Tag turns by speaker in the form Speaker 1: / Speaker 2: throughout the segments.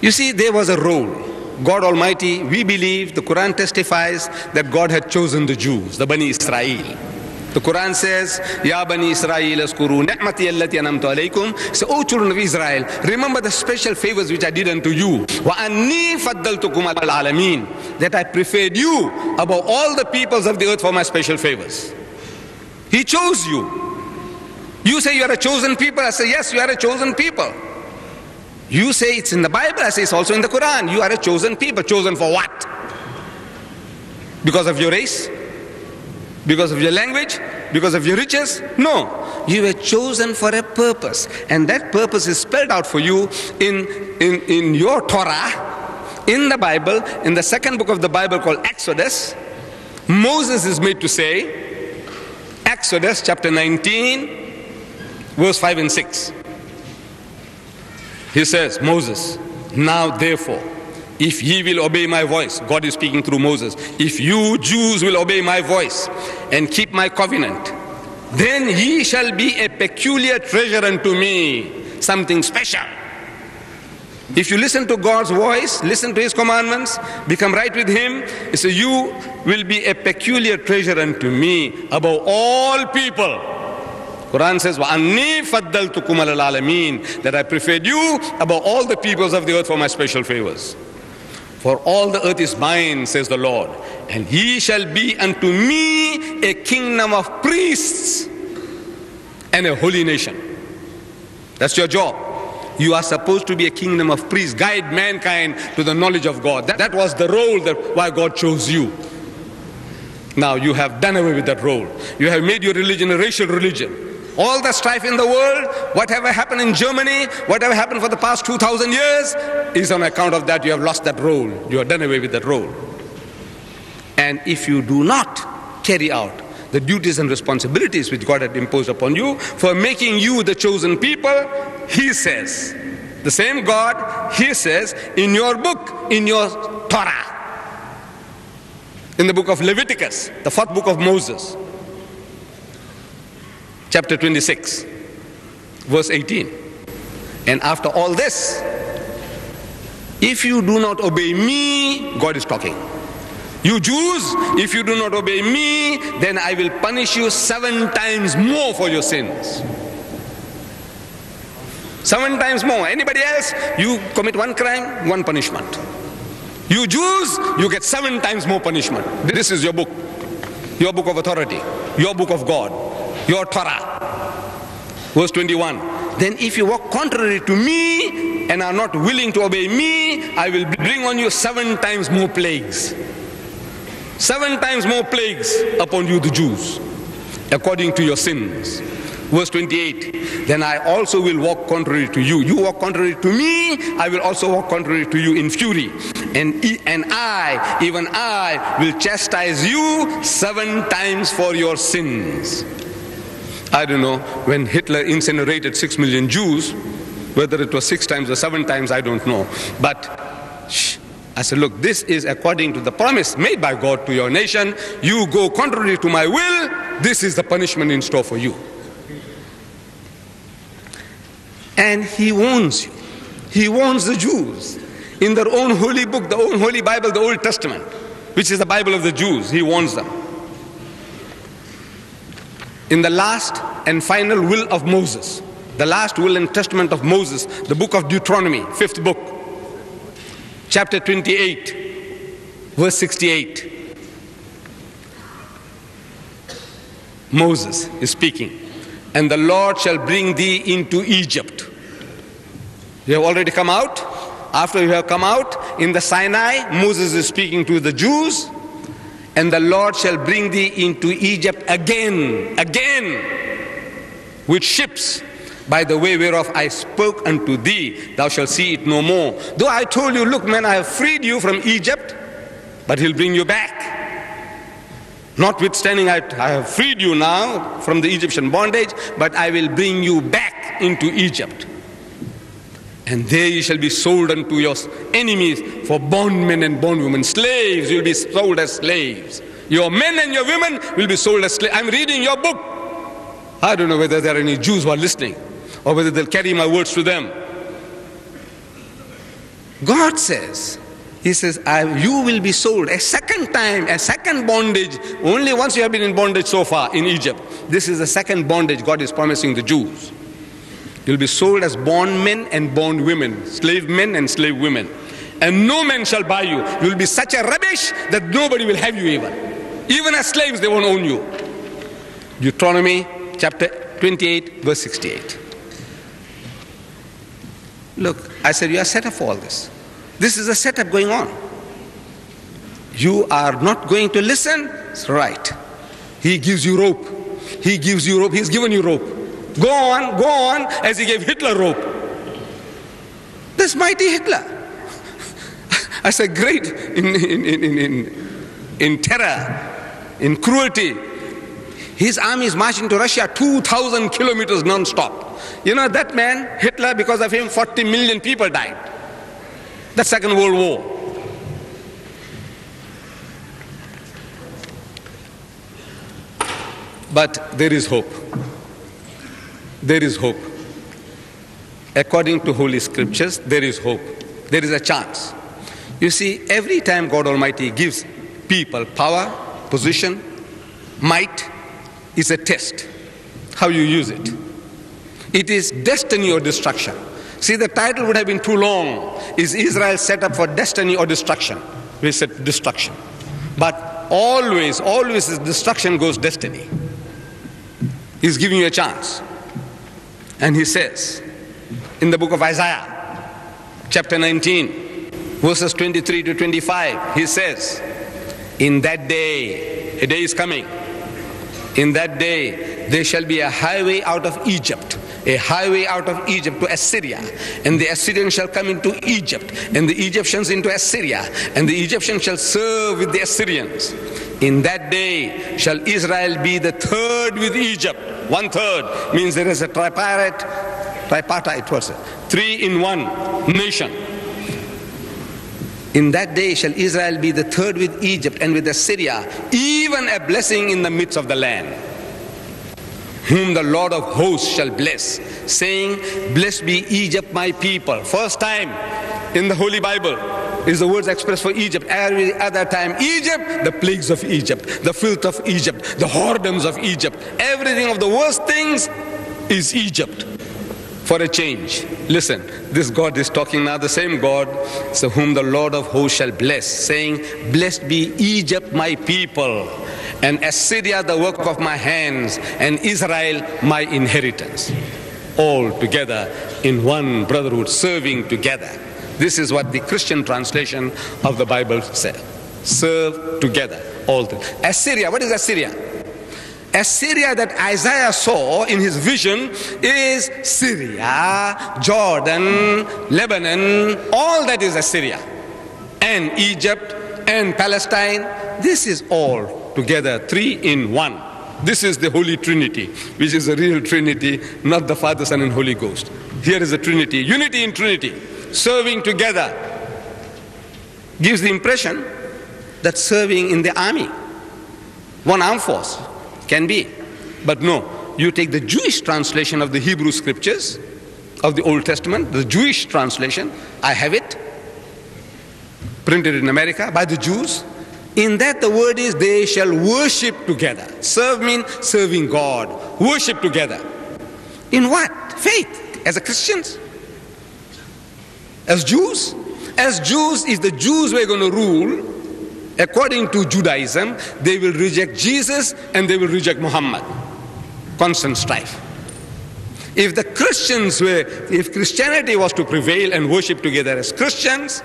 Speaker 1: You see, there was a role. God Almighty, we believe, the Quran testifies that God had chosen the Jews, the Bani Israel. The Quran says, Ya Bani Israel, askuru ni'mati allati anamtu alaykum. So, O children of Israel, remember the special favors which I did unto you. Wa anni faddaltukum al alameen. That I preferred you above all the peoples of the earth for my special favors. He chose you. You say you are a chosen people. I say, yes, you are a chosen people. You say it's in the Bible. I say it's also in the Quran. You are a chosen people. Chosen for what? Because of your race? Because of your language? Because of your riches? No. You were chosen for a purpose. And that purpose is spelled out for you in, in, in your Torah, in the Bible, in the second book of the Bible called Exodus. Moses is made to say, Exodus chapter 19, verse 5 and 6. He says, Moses, now therefore, if ye will obey my voice, God is speaking through Moses, if you Jews will obey my voice and keep my covenant, then ye shall be a peculiar treasure unto me, something special. If you listen to God's voice, listen to His commandments, become right with Him, so you will be a peculiar treasure unto me above all people. Quran says, وَأَنِّي فَضَّلْتُكُمْ عَلَى الْعَالَمِينَ That I preferred you above all the peoples of the earth for my special favors. For all the earth is mine, says the Lord, and he shall be unto me a kingdom of priests and a holy nation. That's your job. You are supposed to be a kingdom of priests, guide mankind to the knowledge of God. That, that was the role that why God chose you. Now you have done away with that role. You have made your religion a racial religion. All the strife in the world, whatever happened in Germany, whatever happened for the past 2,000 years, is on account of that you have lost that role. You have done away with that role. And if you do not carry out the duties and responsibilities which God had imposed upon you for making you the chosen people, He says, the same God, He says, in your book, in your Torah, in the book of Leviticus, the fourth book of Moses, chapter 26, verse 18. And after all this, if you do not obey me, God is talking. You Jews, if you do not obey me, then I will punish you seven times more for your sins. Seven times more. Anybody else, you commit one crime, one punishment. You Jews, you get seven times more punishment. This is your book, your book of authority, your book of God, your Torah. Verse 21. Then if you walk contrary to me and are not willing to obey me, I will bring on you seven times more plagues. Seven times more plagues upon you, the Jews, according to your sins. Verse 28 Then I also will walk contrary to you. You walk contrary to me, I will also walk contrary to you in fury. And, and I, even I, will chastise you seven times for your sins. I don't know, when Hitler incinerated six million Jews, whether it was six times or seven times, I don't know. But shh, I said, look, this is according to the promise made by God to your nation. You go contrary to my will, this is the punishment in store for you. And he warns you. He warns the Jews in their own holy book, the own holy Bible, the Old Testament, which is the Bible of the Jews. He warns them. In the last and final will of Moses, the last will and testament of Moses, the book of Deuteronomy, fifth book, chapter 28, verse 68. Moses is speaking. And the Lord shall bring thee into Egypt. You have already come out. After you have come out in the Sinai, Moses is speaking to the Jews. And the Lord shall bring thee into Egypt again, again, with ships, by the way whereof I spoke unto thee, thou shalt see it no more. Though I told you, look, man, I have freed you from Egypt, but he'll bring you back. Notwithstanding, I, I have freed you now from the Egyptian bondage, but I will bring you back into Egypt. And there you shall be sold unto your enemies for bondmen and bondwomen. Slaves, you'll be sold as slaves. Your men and your women will be sold as slaves. I'm reading your book. I don't know whether there are any Jews who are listening or whether they'll carry my words to them. God says, He says, You will be sold a second time, a second bondage. Only once you have been in bondage so far in Egypt. This is the second bondage God is promising the Jews. You'll be sold as bondmen and bondwomen, slave men and slave women. And no man shall buy you. You'll be such a rubbish that nobody will have you even. Even as slaves, they won't own you. Deuteronomy chapter 28, verse 68. Look, I said, you are set up for all this. This is a setup going on. You are not going to listen? It's right. He gives you rope. He gives you rope. He's given you rope. Go on, go on, as he gave Hitler rope. This mighty Hitler. I said, great in, in, in, in, in terror, in cruelty. His army is marching to Russia 2,000 kilometers non-stop. You know, that man, Hitler, because of him, 40 million people died. The Second World War. But there is hope. There is hope. According to Holy Scriptures, there is hope. There is a chance. You see, every time God Almighty gives people power, position, might, is a test. How you use it. It is destiny or destruction. See, the title would have been too long. Is Israel set up for destiny or destruction? We said destruction. But always, always, destruction goes destiny. He's giving you a chance. And he says in the book of Isaiah, chapter 19, verses 23 to 25, he says, In that day, a day is coming. In that day, there shall be a highway out of Egypt a highway out of Egypt to Assyria. And the Assyrians shall come into Egypt, and the Egyptians into Assyria, and the Egyptians shall serve with the Assyrians. In that day shall Israel be the third with Egypt. One third means there is a tripartite, tripartite, what's it? Three in one nation. In that day shall Israel be the third with Egypt and with Assyria, even a blessing in the midst of the land whom the Lord of hosts shall bless, saying, Blessed be Egypt, my people. First time in the Holy Bible is the words expressed for Egypt. Every other time, Egypt, the plagues of Egypt, the filth of Egypt, the whoredoms of Egypt, everything of the worst things is Egypt. For a change. Listen, this God is talking now, the same God, so whom the Lord of hosts shall bless, saying, Blessed be Egypt, my people and Assyria the work of my hands, and Israel my inheritance. All together in one brotherhood, serving together. This is what the Christian translation of the Bible says. Serve together, all the Assyria, what is Assyria? Assyria that Isaiah saw in his vision is Syria, Jordan, Lebanon, all that is Assyria. And Egypt and Palestine, this is all together, three in one. This is the Holy Trinity, which is the real Trinity, not the Father, Son, and Holy Ghost. Here is the Trinity, unity in Trinity, serving together. Gives the impression that serving in the army, one armed force, can be. But no, you take the Jewish translation of the Hebrew scriptures of the Old Testament, the Jewish translation, I have it, printed in America by the Jews, in that the word is they shall worship together. Serve means serving God. Worship together. In what? Faith. As a Christians? As Jews? As Jews, if the Jews were going to rule, according to Judaism, they will reject Jesus and they will reject Muhammad. Constant strife. If the Christians were, if Christianity was to prevail and worship together as Christians,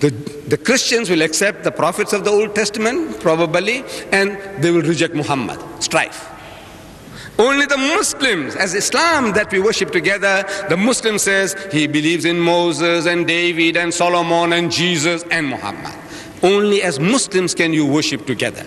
Speaker 1: the, the Christians will accept the prophets of the Old Testament, probably, and they will reject Muhammad. Strife. Only the Muslims, as Islam that we worship together, the Muslim says he believes in Moses and David and Solomon and Jesus and Muhammad. Only as Muslims can you worship together.